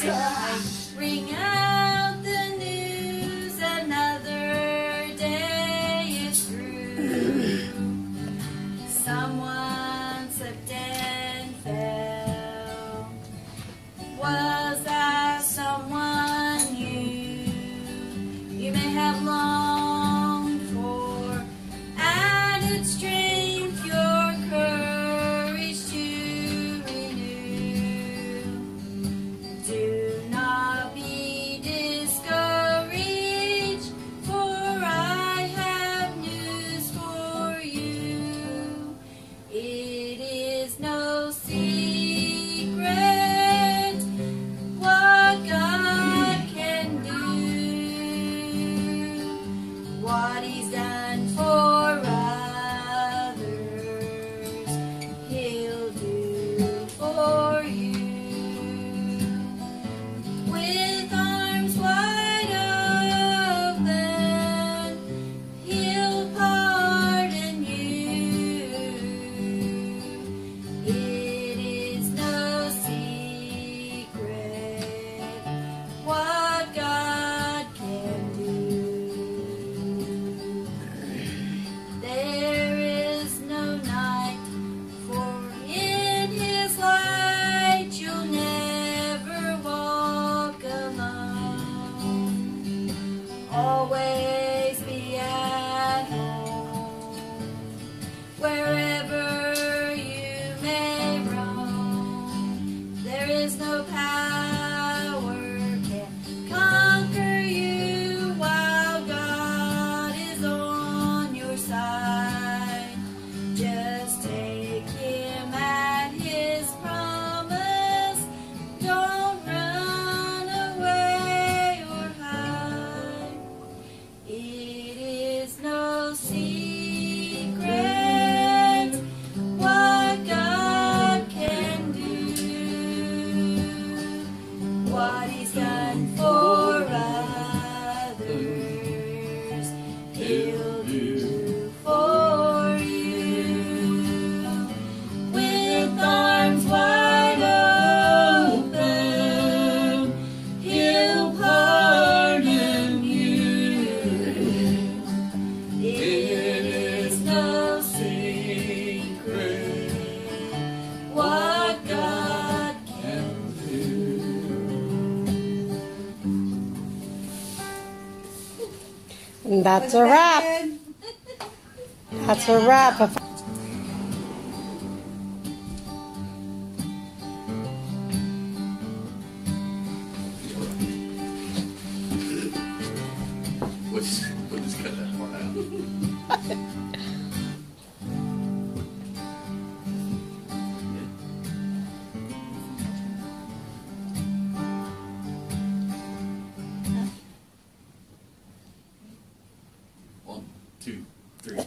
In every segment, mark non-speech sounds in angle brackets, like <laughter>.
Times ring out What He's done And that's a wrap. That's a wrap. We'll just, we'll just cut that part out. <laughs> two, three,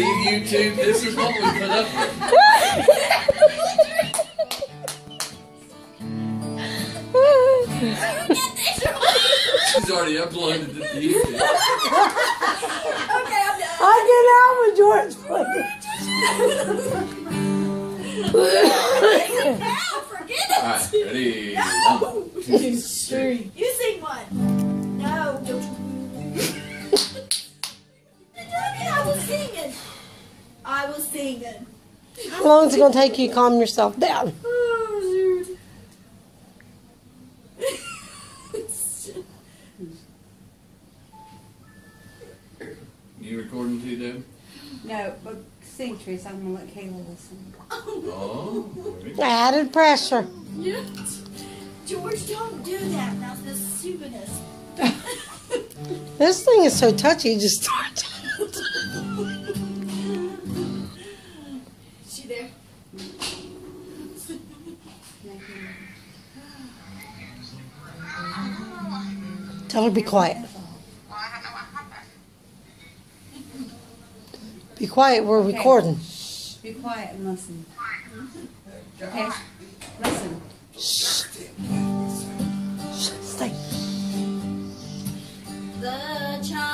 See YouTube, this is what we put up with. She's already uploaded it to YouTube. I'm done. I get out with George <laughs> Alright, ready? One, two, I was. How long is it going to take you to calm yourself down? Oh, <laughs> shoot. You recording too, Deb? No, but sing, Teresa. I'm gonna let Kayla listen. Oh. Added pressure. Yeah. George, don't do that. That's the stupidest. <laughs> This thing is so touchy, you just start. <laughs> Tell her be quiet. Be quiet, we're okay. recording. Shh. Be quiet and listen. Okay? Listen. Shh. Shh. Stay. The child.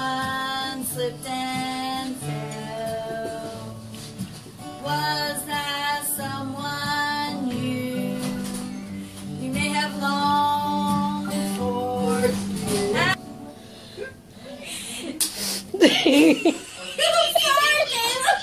Someone slipped and fell. Was that someone you? You may have longed for. Sorry, Caleb.